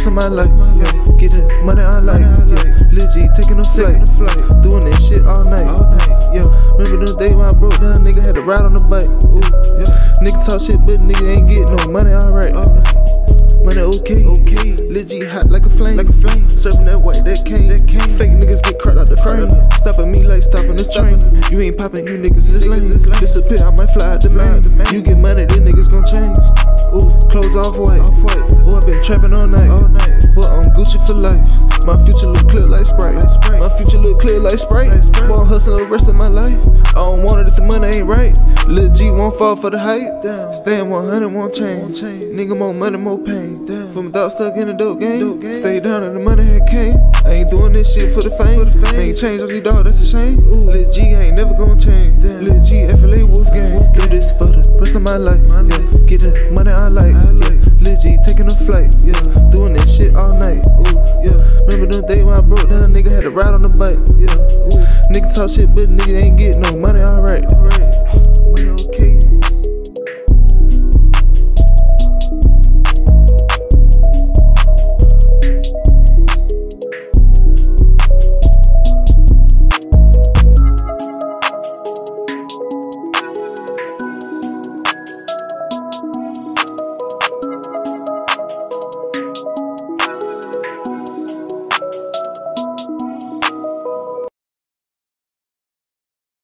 for rest of my life. Yeah, get the money I like. Yeah, Lil G taking a flight, doing this shit all night. Yeah, remember the day when I broke down, nigga had to ride on the bike. Ooh, yeah. Nigga talk shit, but nigga ain't get no money, alright. Money okay, okay. Lil G hot like a flame, like a flame. Serving that white, that cane. That cane. Fake niggas get cracked out the frame. Stopping me like stopping the train. You ain't popping, you niggas is lame. Disappear, I might fly out the man. You get money, then niggas gon' change. Ooh, clothes off white. Ooh, I been trapping all night. All night. But I'm Gucci for life. My future look clear like Sprite. My future look clear like Sprite. Boy, I'm hustling the rest of my life. I don't want it if the money ain't right. Lil G won't fall for the hype. Stand 100 won't change. Nigga, more money, more pain. From a dog stuck in a dope game. Stay down and the money had came. I ain't doing this shit for the fame. Ain't change on these dog, that's a shame. Lil G ain't never gonna change. Lil G, FLA Wolf Gang. Do this for the rest of my life. Yeah, get the money I like. Yeah, Lil taking a flight. Yeah, doing this shit all night. Ooh, yeah. Remember the day when I broke down, nigga had to ride on the bike. Yeah, ooh. Nigga talk shit, but nigga ain't get no money, alright.